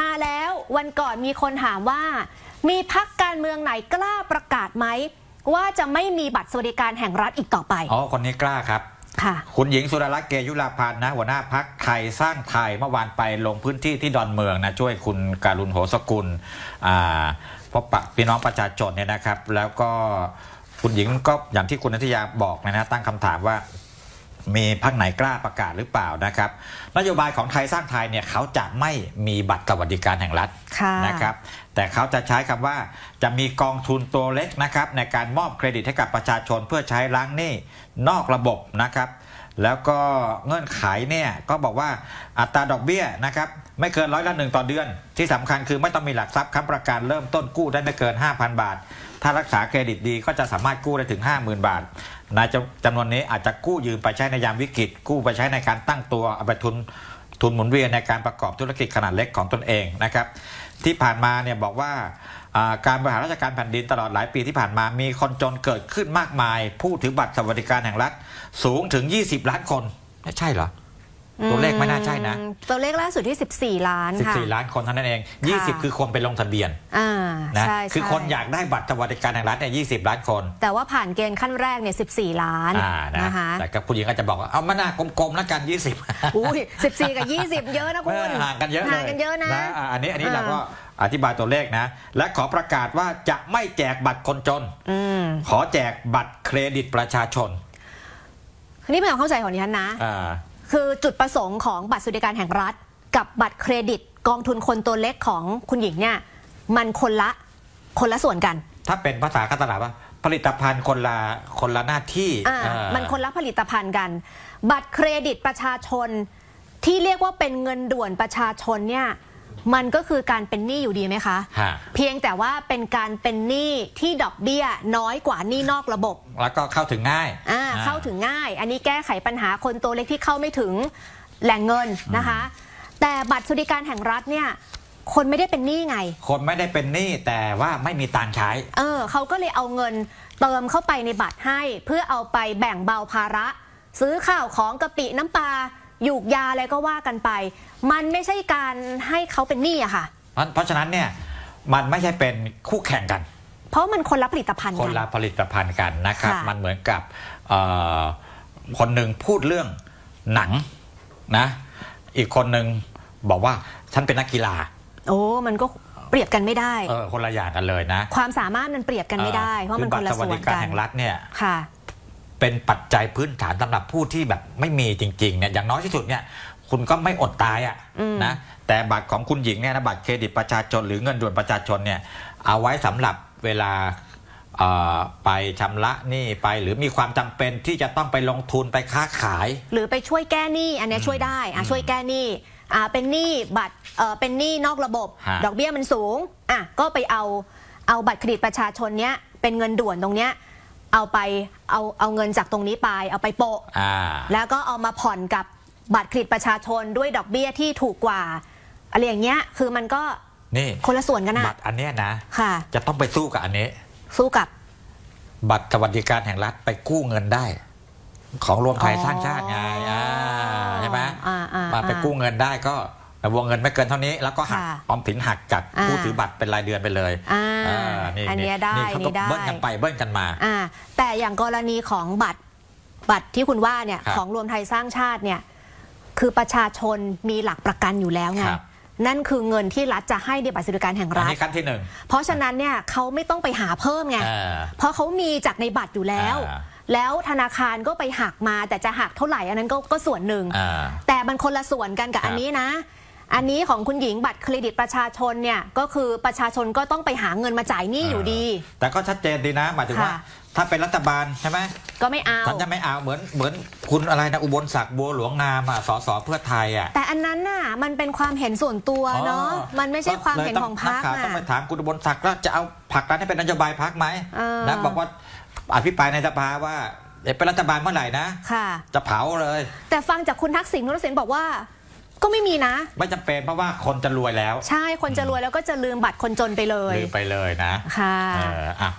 มาแล้ว วันก่อนมีคนถามว่า มีพักการเมืองไหนกล้าประกาศไหม ว่าจะไม่มีบัตรสวัสดิการแห่งรัฐอีกต่อไป อ๋อ คนนี้กล้าครับค่ะคุณหญิงสุดารัตน์เกยุราพันธ์นะหัวหน้าพักไทยสร้างไทยเมื่อวานไปลงพื้นที่ที่ดอนเมืองนะช่วยคุณการุณโหสกุลอ่าพบปะพี่น้องประชาชนเนี่ยนะครับ แล้วก็คุณหญิงก็อย่างที่คุณนัทยาบอกนะนะตั้งคำถามว่า มีพักไหนกล้าประกาศหรือเปล่านะครับนโยบายของไทยสร้างไทยเนี่ยเขาจะไม่มีบัตรสวัสดิการแห่งรัฐค่ะนะครับ แต่เขาจะใช้คำว่าจะมีกองทุนตัวเล็กนะครับในการมอบเครดิตให้กับประชาชนเพื่อใช้ล้างหนี้นอกระบบนะครับ แล้วก็เงื่อนไขเนี่ยก็บอกว่าอัตราดอกเบี้ยนะครับไม่เกินร้อยละหนึ่งต่อเดือน ที่สำคัญคือไม่ต้องมีหลักทรัพย์ค้ำประกันเริ่มต้นกู้ได้ไม่เกิน 5,000 บาท ถ้ารักษาเครดิตดีก็จะสามารถกู้ได้ถึง 50,000 บาทในจำจำนวนนี้อาจจะกู้ยืมไปใช้ในยามวิกฤตกู้ไปใช้ในการตั้งตัวเอาไปทุน ทุนหมุนเวียนในการประกอบธุรกิจขนาดเล็กของตนเองนะครับที่ผ่านมาเนี่ยบอกว่าการบริหารราชการแผ่นดินตลอดหลายปีที่ผ่านมามีคนจนเกิดขึ้นมากมาย ผู้ถือบัตรสวัสดิการแห่งรัฐสูงถึง 20 ล้านคนไม่ใช่เหรอ ตัวเลขไม่น่าใช่นะอืมตัวเลขล่าสุดที่ 14 ล้านค่ะ14 ล้านคนเท่านั้นเอง 20 คือคนไปลงทะเบียนอ่านะใช่คือใช่คนอยากได้บัตรสวัสดิการแห่งรัฐเนี่ย20 ล้านคน แต่ว่าผ่านเกณฑ์ขั้นแรกเนี่ย14 ล้านอ่านะนะคะแต่กับผู้หญิงก็จะบอกว่าเอามาหน้ากลมๆแล้วกัน 20อุ้ย14 กับ 20 เยอะนะคุณเออห่างกันเยอะเลยห่างกันเยอะนะอ่าอันนี้อันนี้อ่าเราก็อธิบายตัวเลขนะ และขอประกาศว่าจะไม่แจกบัตรคนจนอืมขอแจกบัตรเครดิตประชาชนทีนี้เป็นความเข้าใจของดิฉันนะอ่า คือจุดประสงค์ของบัตรสวัสดิการแห่งรัฐ กับบัตรเครดิตกองทุนคนตัวเล็กของคุณหญิงเนี่ยมันคนละคนละส่วนกัน ถ้าเป็นภาษาการตลาดว่าผลิตภัณฑ์คนละคนละหน้าที่อ่าอ่ามันคนละผลิตภัณฑ์กัน บัตรเครดิตประชาชนที่เรียกว่าเป็นเงินด่วนประชาชนเนี่ย มันก็คือการเป็นหนี้อยู่ดีไหมคะฮะเพียงแต่ว่าเป็นการเป็นหนี้ที่ดอกเบี้ยน้อยกว่าหนี้นอกระบบ แล้วก็เข้าถึงง่ายอ่าอ่าเข้าถึงง่าย อันนี้แก้ไขปัญหาคนตัวเล็กที่เข้าไม่ถึงแหล่งเงินนะคะ แต่บัตรสวัสดิการแห่งรัฐเนี่ยคนไม่ได้เป็นหนี้ไง คนไม่ได้เป็นหนี้แต่ว่าไม่มีตังค์ใช้ เออเขาก็เลยเอาเงินเติมเข้าไปในบัตรให้ เพื่อเอาไปแบ่งเบาภาระ ซื้อข้าวของกะปิน้ำปลาห ยูกยาอะไรก็ว่ากันไป มันไม่ใช่การให้เขาเป็นหนี้อะค่ะเพราะเพราะฉะนั้นเนี่ยมันไม่ใช่เป็นคู่แข่งกัน เพราะมันคนละผลิตภัณฑ์คนกันละผลิตภัณฑ์กันนะครับค่ะมันเหมือนกับเอ่อคนหนึ่งพูดเรื่องหนังนะ อีกคนหนึ่งบอกว่าฉันเป็นนักกีฬา โอ้มันก็เปรียบกันไม่ได้เออคนละอย่างกันเลยนะ ความสามารถมันเปรียบกันไม่ได้ เพราะมันคนละคือบัตรสวัส่สวดินการกันแห่งรัฐเนี่ยค่ะ เป็นปัจจัยพื้นฐานสำหรับผู้ที่แบบไม่มีจริงๆเนี่ยอย่างน้อยที่สุดเนี่ยคุณก็ไม่อดตายอะอืมนะแต่บัตรของคุณหญิงเนี่ยนะบัตรเครดิตประชาชนหรือเงินด่วนประชาชนเนี่ยเอาไว้สำหรับเวลาเอ่อไปชำระหนี้ไปหรือมีความจำเป็นที่จะต้องไปลงทุนไปค้าขาย หรือไปช่วยแก้หนี้อันเนี้ยช่วยได้อะช่วยแก้หนี้อ่าเป็นหนี้บัตรเอ่อเป็นหนี้นอกระบบฮะดอกเบี้ยมันสูงอะก็ไปเอาเอาบัตรเครดิตประชาชนเนี้ยเป็นเงินด่วนตรงเนี้ย เอาไปเอาเอาเงินจากตรงนี้ไป เอาไปโปะอ่าแล้วก็เอามาผ่อนกับบัตรเครดิตประชาชนด้วยดอกเบี้ยที่ถูกกว่าอะไรอย่างเงี้ยคือมันก็นี่คนละส่วนกันบันะตรอันเนี้ยนะค่ะ จะต้องไปสู้กับอันนี้ สู้กับ บัตรสวัสดิการแห่งรัฐไปกู้เงินได้ ของรวมไทยอ๋อสร้างชาติไงอ่าใช่ไหมอ่าอ่ามาไปอ่ากู้เงินได้ก็แต่ วงเงินไม่เกินเท่านี้แล้วก็หักค่ะออมสินหักจากอ่าผู้ถือบัตรเป็นรายเดือนไปเลยอ่าอ่านี่อันเนี้ยได้นี่เขานี่ก็ได้เบิ้ลกันไปเบิ้ลกันมาอ่าแต่อย่างกรณีของบัตรบัตรที่คุณว่าเนี่ยครับของรวมไทยสร้างชาติเนี่ยคือประชาชนมีหลักประกันอยู่แล้วไงครับนั่นคือเงินที่รัฐจะให้ในบัตรสวัสดิการแห่งอันรัฐนี้ขั้นที่หนึ่งเพราะฉะนั้นเนี่ยเขาไม่ต้องไปหาเพิ่มไงอ่าเพราะเขามีจากในบัตรอยู่แล้วอ่าแล้วธนาคารก็ไปหักมาแต่จะหักเท่าไหร่อันนั้นก็ก็ส่วนหนึ่งอ่าแต่มันคนละส่วนกันกับครับอันนี้นะ อันนี้ของคุณหญิงบัตรเครดิตประชาชนเนี่ยก็คือประชาชนก็ต้องไปหาเงินมาจ่ายหนี้อยู่ดี แต่ก็ชัดเจนดีนะหมายถึงว่าค่ะถ้าเป็นรัฐบาลใช่ไหมก็ไม่เอาฉันจะไม่เอาเหมือนเหมือนคุณอะไรนะอุบลศักดิ์บัวหลวงนามอะสสเพื่อไทยอะแต่อันนั้นน่ะมันเป็นความเห็นส่วนตัวเนาะอ๋อมันไม่ใช่ความเห็นของพรรคนักข่าวต้องน่ะไปถามคุณอุบลศักดิ์แล้วจะเอาผลักดันให้เป็นนโยบายพรรคไหมเออนะบอกว่าอภิปรายในสภาว่าเดี๋ยวเป็นรัฐบาลเมื่อไหร่นะค่ะจะเผาเลย แต่ฟังจากคุณทักษิณคุณทักษิณบอกว่า ก็ไม่มีนะ ไม่จำเป็นเพราะว่าคนจะรวยแล้ว ใช่คนจะรวยแล้วก็จะลืมบัตรคนจนไปเลยลืมไปเลยนะค่ะเอออะ